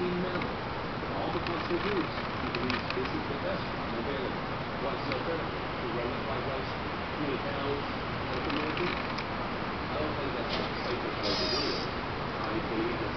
clean metal. All the books I've used, This is the best one available. Why so better? To run it by rice, three pounds, like American? I don't think that's what the sacred way to do it. I believe